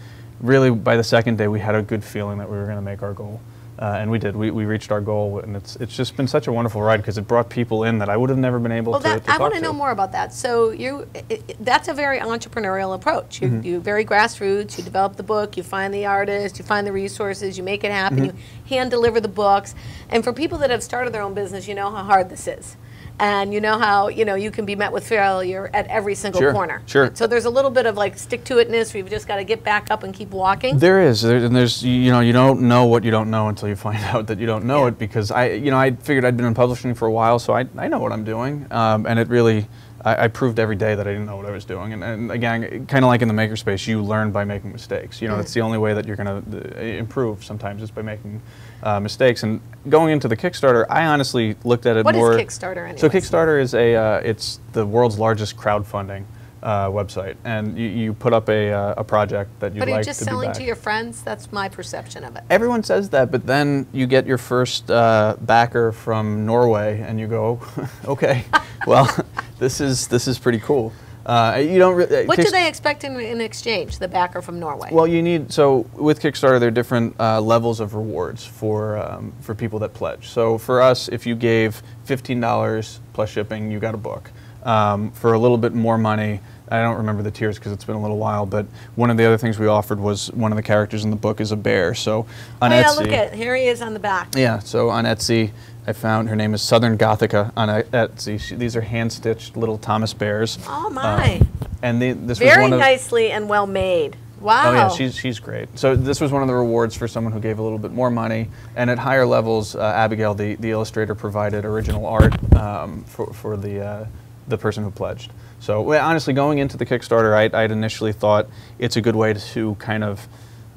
really by the second day we had a good feeling that we were going to make our goal. Uh, and we did. We, we reached our goal, and it's it's just been such a wonderful ride because it brought people in that I would have never been able Well, to, that, to I want to. know more about that. So you, i i that's a very entrepreneurial approach. You, Mhm. you very grassroots. You develop the book. You find the artist. You find the resources. You make it happen. Mhm. You hand deliver the books. And for people that have started their own business, you know how hard this is. And you know how you know you can be met with failure at every single Sure, corner. sure. So there's a little bit of like stick to itness. Where you've just got to get back up and keep walking. There is, there, and there's you know you don't know what you don't know until you find *laughs* out that you don't know it because I you know I figured I'd been in publishing for a while so I, I know what I'm doing um, and it really I, I proved every day that I didn't know what I was doing and, and again kind of like in the makerspace you learn by making mistakes you know Mm. that's the only way that you're going to uh, improve sometimes is by making uh, mistakes and going into the Kickstarter I honestly looked at it What is more Kickstarter so? Kickstarter is a uh, it's the world's largest crowdfunding uh, website and you, you put up a, uh, a project that you'd but are you like just to selling to your friends? That's my perception of it. Everyone says that, but then you get your first uh, backer from Norway, and you go, *laughs* "Okay, *laughs* well, *laughs* this is this is pretty cool." Uh, you don't. Re- What do they expect in, in exchange? The backer from Norway. Well, you need so with Kickstarter there are different uh, levels of rewards for um, for people that pledge. So for us, if you gave fifteen dollars plus shipping, you got a book. Um, for a little bit more money, I don't remember the tiers because it's been a little while. But one of the other things we offered was one of the characters in the book is a bear. So on oh yeah, Etsy, look at here he is on the back. yeah, so on Etsy, I found her name is Southern Gothica on Etsy. She, these are hand stitched little Thomas bears. Oh my! Um, and the, this was Very one nicely and well made. Wow. Oh yeah, she's she's great. So this was one of the rewards for someone who gave a little bit more money, and at higher levels, uh, Abigail, the, the illustrator, provided original art um, for for the uh, the person who pledged. So well, honestly, going into the Kickstarter, I, I'd initially thought it's a good way to kind of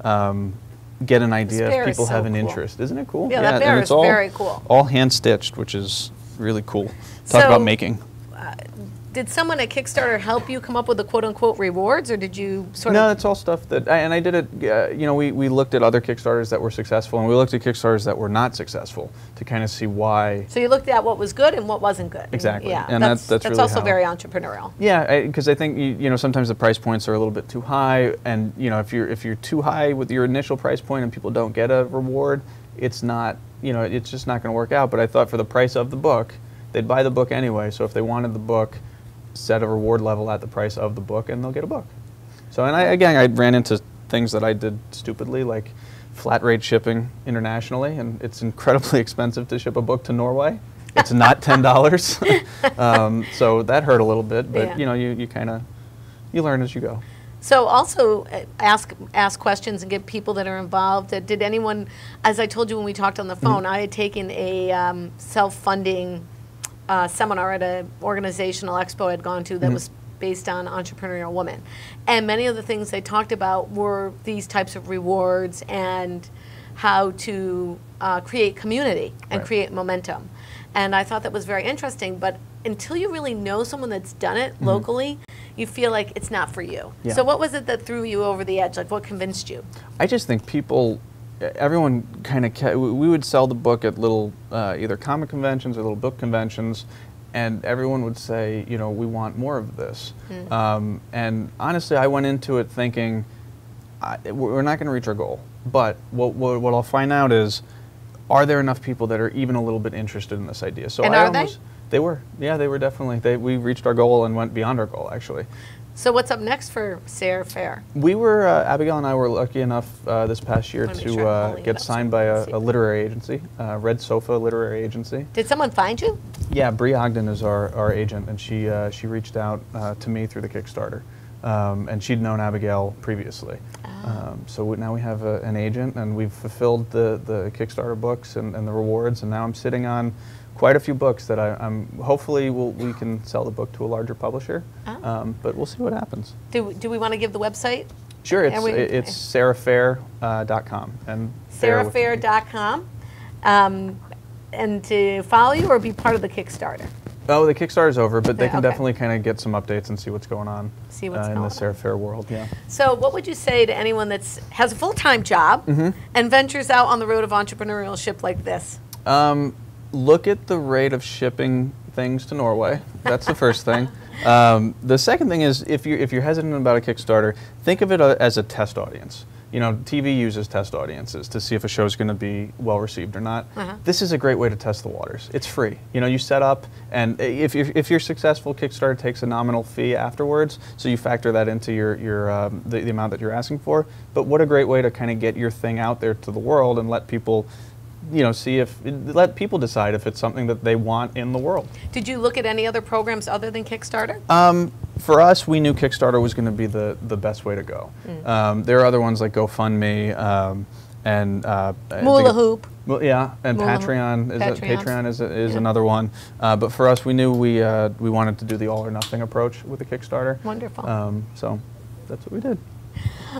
um, get an idea if people so have an cool. interest. Isn't it cool? Yeah, that and bear it's is all, very cool. All hand stitched, which is really cool. Talk So- about making. Uh, Did someone at Kickstarter help you come up with the quote unquote rewards, or did you sort no, of? No, it's all stuff that, I, and I did it. Uh, you know, we, we looked at other Kickstarters that were successful, and we looked at Kickstarters that were not successful to kind of see why. So you looked at what was good and what wasn't good. Exactly. Yeah, And that's that's- that's really also how- very entrepreneurial. Yeah, because I, think you, you know sometimes the price points are a little bit too high, and you know if you're if you're too high with your initial price point and people don't get a reward, it's not you know it's just not going to work out. But I thought for the price of the book, they'd buy the book anyway. So if they wanted the book, set a reward level at the price of the book, and they'll get a book. So and I again I ran into things that I did stupidly like flat rate shipping internationally, and it's incredibly *laughs* expensive to ship a book to Norway. It's not ten dollars, *laughs* um, so that hurt a little bit. But Yeah. you know, you, you kind of you learn as you go. So also uh, ask ask questions and get people that are involved. Did anyone, as I told you when we talked on the Mm-hmm. phone, I had taken a um, self-funding uh, seminar at an organizational expo I'd gone to that Mhm. was based on entrepreneurial women, and many of the things they talked about were these types of rewards and how to uh, create community and Right. create momentum. And I thought that was very interesting. But until you really know someone that's done it Mhm. locally, you feel like it's not for you. Yeah. So what was it that threw you over the edge? Like what convinced you? I just think people, everyone kind of, we would sell the book at little uh, either comic conventions or little book conventions, and everyone would say, you know, we want more of this. Mm. Um, and honestly, I went into it thinking, I, we're not going to reach our goal. But what, what, what I'll find out is, are there enough people that are even a little bit interested in this idea? So And I are they? they were, yeah, they were definitely. They, we reached our goal and went beyond our goal, actually. So what's up next for Sarah Fair? We were, uh, Abigail and I were lucky enough uh, this past year Wanna sure uh, get signed by a, a literary agency, uh, Red Sofa Literary Agency. Did someone find you? Yeah, Bree Ogden is our, our agent, and she, uh, she reached out uh, to me through the Kickstarter. Um, and she'd known Abigail previously. Um, so we, now we have a, an agent, and we've fulfilled the, the Kickstarter books and, and the rewards, and now I'm sitting on quite a few books that I, I'm hopefully we'll, we can sell the book to a larger publisher. Ah. Um, but we'll see what happens. Do, do we want to give the website? Sure, it's, And we- it's sarahfair.com. and Fair with- sarahfair.com. Um, and to follow you or be part of the Kickstarter? Oh, the Kickstarter's over, but they can okay. definitely kind of get some updates and see what's going on See what's uh, in the Sarah Fair world. Yeah. So, what would you say to anyone that has a full time job Mhm. and ventures out on the road of entrepreneurship like this? Um, look at the rate of shipping things to Norway. That's the first thing. Um, the second thing is if you're if you're hesitant about a Kickstarter, think of it uh, as a test audience. You know, TV uses test audiences to see if a show is going to be well received or not. Uh-huh. This is a great way to test the waters. It's free. You know, you set up, and if, if, if you're successful, Kickstarter takes a nominal fee afterwards, so you factor that into your, your um, the, the amount that you're asking for. But what a great way to kind of get your thing out there to the world and let people, you know, see if, let people decide if it's something that they want in the world. Did you look at any other programs other than Kickstarter? Um, for us, we knew Kickstarter was going to be the, the best way to go. Mm. Um, there are other ones like GoFundMe um, and uh, Moolah Hoop. Well, yeah, and Moolah. Patreon is a, Patreon is, a, is Yeah. another one. Uh, but for us, we knew we uh, we wanted to do the all or nothing approach with the Kickstarter. Wonderful. Um, so that's what we did.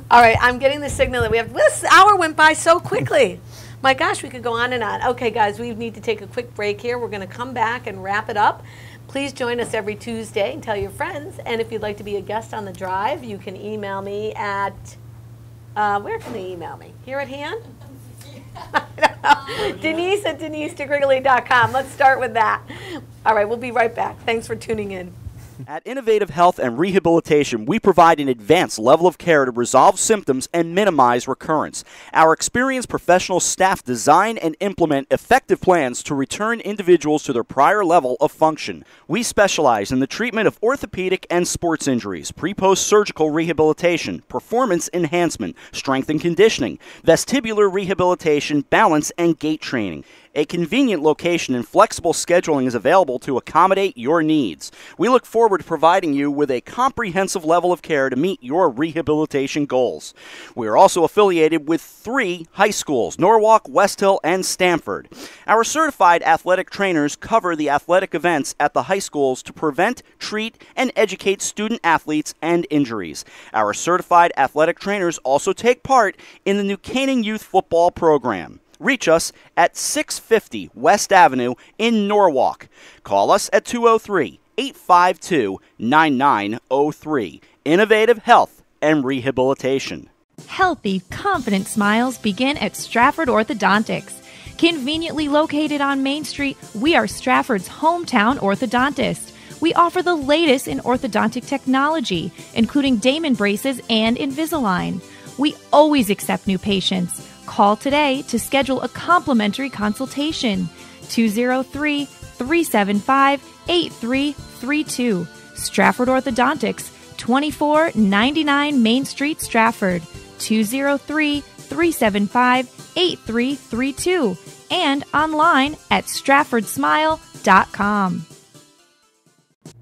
All right, I'm getting the signal that we have. This hour went by so quickly. *laughs* My gosh, we could go on and on. Okay, guys, we need to take a quick break here. We're going to come back and wrap it up. Please join us every Tuesday and tell your friends. And if you'd like to be a guest on the drive, you can email me at. Uh, where can they email me? Here at hand? *laughs* Denise at denisedigrigoli.com. Let's start with that. All right, we'll be right back. Thanks for tuning in. At Innovative Health and Rehabilitation, we provide an advanced level of care to resolve symptoms and minimize recurrence. Our experienced professional staff design and implement effective plans to return individuals to their prior level of function. We specialize in the treatment of orthopedic and sports injuries, pre post surgical rehabilitation, performance enhancement, strength and conditioning, vestibular rehabilitation, balance, and gait training. A convenient location and flexible scheduling is available to accommodate your needs. We look forward to providing you with a comprehensive level of care to meet your rehabilitation goals. We are also affiliated with three high schools Norwalk, West Hill, and Stamford. Our certified athletic trainers cover the athletic events at the high schools to prevent, treat, and educate student athletes and injuries. Our certified athletic trainers also take part in the New Canaan Youth Football Program. Reach us at 650 West Avenue in Norwalk. Call us at 203 852 9903. Innovative Health and Rehabilitation. Healthy, confident smiles begin at Stratford Orthodontics. Conveniently located on Main Street, we are Stratford's hometown orthodontist. We offer the latest in orthodontic technology, including Damon braces and Invisalign. We always accept new patients. Call today to schedule a complimentary consultation. 203 375 8332. Stratford Orthodontics, 2499 Main Street, Stratford. 203 375 8332. And online at StratfordSmile.com.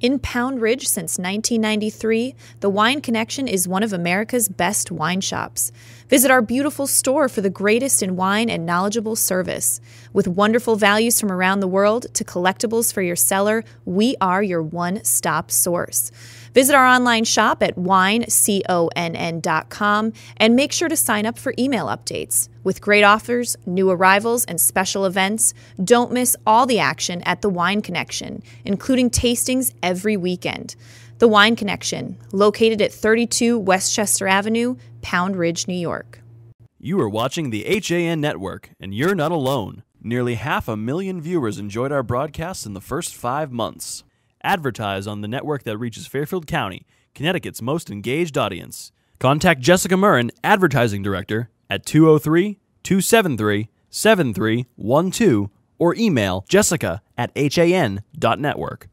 In Pound Ridge since 1993, the Wine Connection is one of America's best wine shops. Visit our beautiful store for the greatest in wine and knowledgeable service. With wonderful values from around the world to collectibles for your cellar, we are your one stop source. Visit our online shop at wineconn.com and make sure to sign up for email updates. With great offers, new arrivals, and special events, don't miss all the action at the Wine Connection, including tastings every weekend. The Wine Connection, located at 32 Westchester Avenue, Pound Ridge, New York. You are watching the HAN Network, and you're not alone. Nearly half a million viewers enjoyed our broadcasts in the first five months. Advertise on the network that reaches Fairfield County, Connecticut's most engaged audience. Contact Jessica Murrin, Advertising Director, at 203 273 7312 or email jessica at han.network.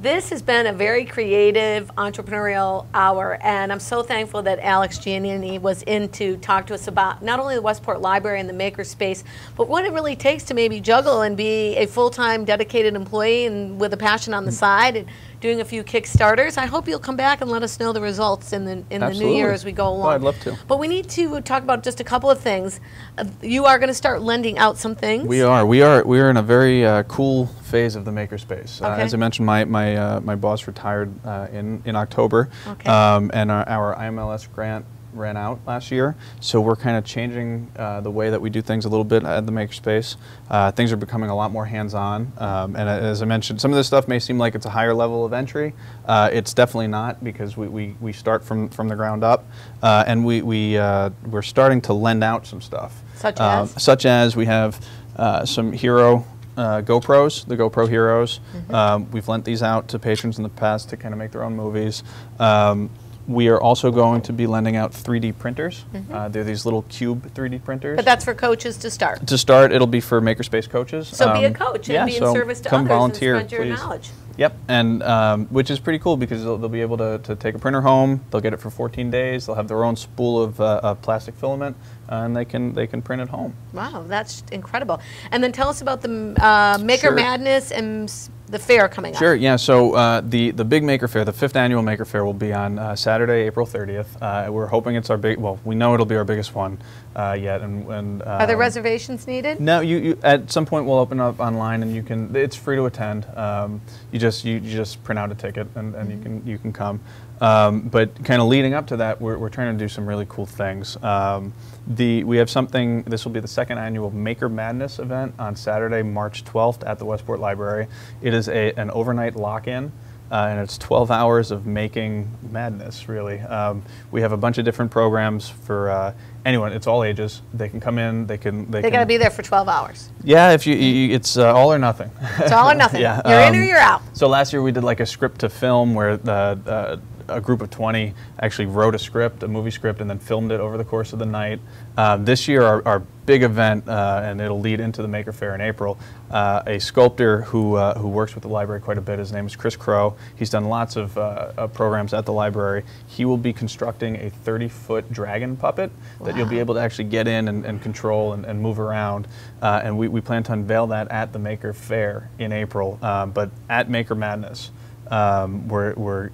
This has been a very creative entrepreneurial hour, and I'm so thankful that Alex Giannini was in to talk to us about not only the Westport Library and the makerspace, but what it really takes to maybe juggle and be a full-time dedicated employee and with a passion on the hmm. side. And doing a few Kickstarters. I hope you'll come back and let us know the results in the in the new year as we go along. Oh, I'd love to. But we need to talk about just a couple of things. Uh, you are going to start lending out some things. We are. We are. We are in a very uh, cool phase of the makerspace. Uh, as I mentioned, my my uh, my boss retired uh, in in October, Okay. um, and our, our IMLS grant ran out last year. So we're kind of changing uh, the way that we do things a little bit at the makerspace. Uh, things are becoming a lot more hands-on, um, and as I mentioned, some of this stuff may seem like it's a higher level of entry. Uh, it's definitely not because we, we, we start from from the ground up, uh, and we we uh, we're starting to lend out some stuff. Such Um, as? such as we have uh, some hero uh, GoPros, the GoPro Heroes. Mm-hmm. Um, we've lent these out to patrons in the past to kind of make their own movies. Um, we are also going to be lending out 3D printers. Uh, they're these little cube 3D printers. Mm-hmm. But that's for coaches to start. to start, it'll be for makerspace coaches. So be a Um, coach and yeah, be in so service to come others volunteer, and spread your please. knowledge. Yep, and um, which is pretty cool because they'll, they'll be able to, to take a printer home. They'll get it for 14 days. They'll have their own spool of, uh, of plastic filament, uh, and they can they can print at home. Wow, that's incredible. And then tell us about the uh, Maker Sure. Madness and the fair coming up. Sure. Yeah. So uh, the the big Maker Faire, the fifth annual Maker Faire, will be on uh, Saturday, April 30th. Uh, we're hoping it's our big. Well, we know it'll be our biggest one uh, yet. And, and Are there reservations needed? No, you, you at some point we'll open up online and you can. It's free to attend. Um, you just you, you just print out a ticket and, and you can you can come. Um, but kind of leading up to that, we're, we're trying to do some really cool things. Um, the we have something. This will be the second annual Maker Madness event on Saturday, March 12th at the Westport Library. It is a an overnight lock-in. Uh, and it's 12 hours of making madness, really. Um, we have a bunch of different programs for uh, anyone. It's all ages. They can come in. They can. They, They got to be there for 12 hours. yeah, if you, you it's uh, all or nothing. It's all or nothing. *laughs* yeah, You're in or um, you're out. So last year we did like a script to film where the, uh, a group of 20 actually wrote a script, a movie script, and then filmed it over the course of the night. Um, this year, our, our big event, uh, and it'll lead into the Maker Faire in April. Uh, a sculptor who uh, who works with the library quite a bit. His name is Chris Crow. He's done lots of uh, uh, programs at the library. He will be constructing a 30-foot dragon puppet that you'll be able to actually get in and, and control and, and move around. Uh, and we, we plan to unveil that at the Maker Faire in April. Um, but at Maker Madness, um, we're, we're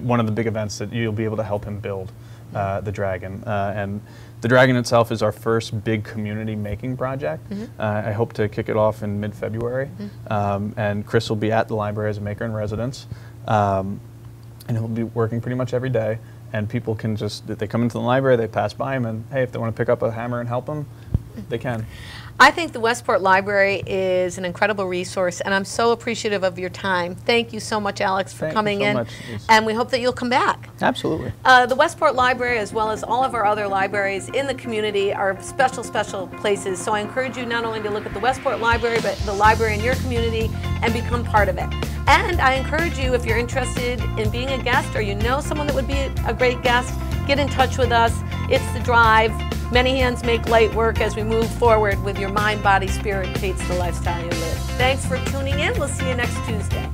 one of the big events that you'll be able to help him build uh, the dragon. Uh, and the dragon itself is our first big community making project. Mm-hmm. Uh, I hope to kick it off in mid-February. Um, and Chris will be at the library as a maker in residence. Um, and he'll be working pretty much every day. And people can just, they come into the library, they pass by him, and hey, if they want to pick up a hammer and help him, they can. I think the Westport Library is an incredible resource, and I'm so appreciative of your time. Thank you so much, Alex, for Thank you coming so in. much. And we hope that you'll come back. Absolutely. Uh, the Westport Library, as well as all of our other libraries in the community, are special, special places. So I encourage you not only to look at the Westport Library, but the library in your community and become part of it. And I encourage you, if you're interested in being a guest or you know someone that would be a great guest, get in touch with us. It's the drive. Many hands make light work as we move forward with your mind, body, spirit creates the lifestyle you live. Thanks for tuning in. We'll see you next Tuesday.